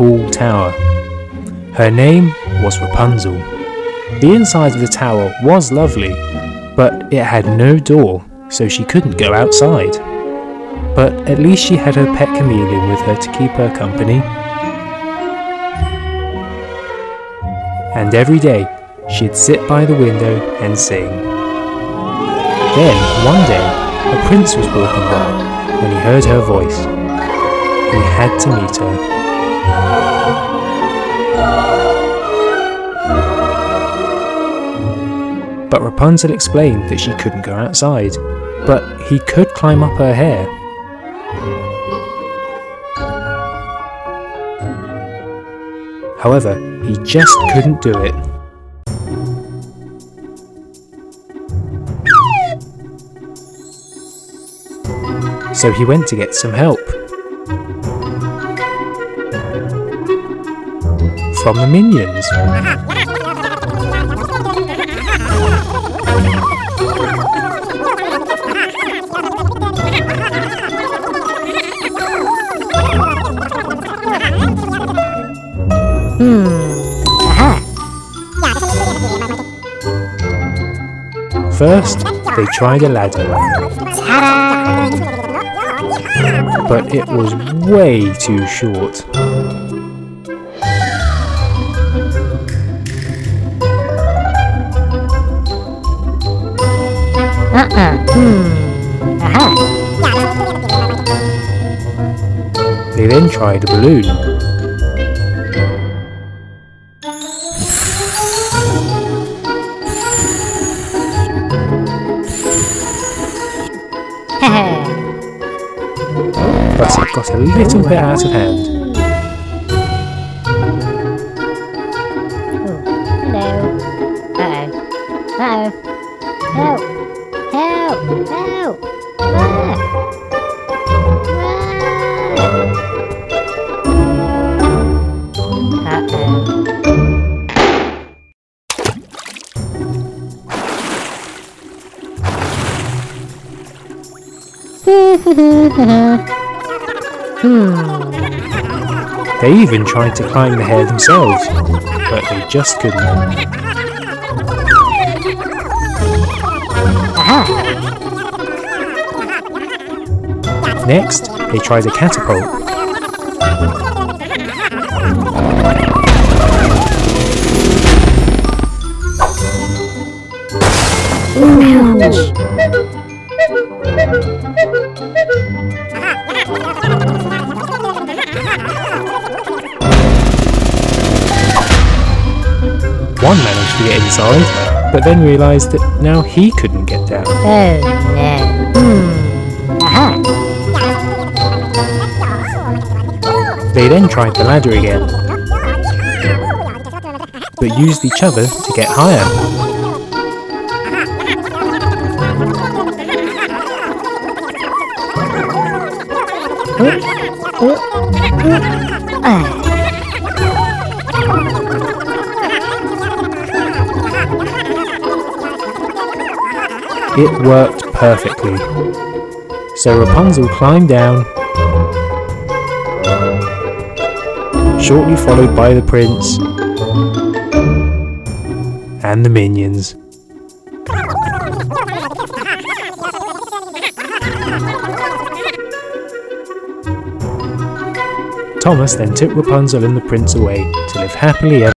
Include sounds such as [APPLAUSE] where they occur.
tall tower. Her name was Rapunzel. The inside of the tower was lovely, but it had no door, so she couldn't go outside. But at least she had her pet chameleon with her to keep her company. And every day, she'd sit by the window and sing. Then, one day, a prince was walking by when he heard her voice. He had to meet her. But Rapunzel explained that she couldn't go outside, but he could climb up her hair. However, he just couldn't do it. So he went to get some help. From the minions. First, they tried a ladder, but it was way too short. Uh-uh. Hmm. Uh-huh. They then tried a balloon. [LAUGHS] but it got a little bit out of hand. Ah. Ah. Uh-oh. They even tried to climb the hair themselves, but they just couldn't. Next, he tries a catapult. One managed to get inside, but then realised that now he couldn't get down. Oh no. Hmm. Aha. They then tried the ladder again, but used each other to get higher. Ah. It worked perfectly. So Rapunzel climbed down, shortly followed by the prince and the minions. Thomas then took Rapunzel and the prince away to live happily ever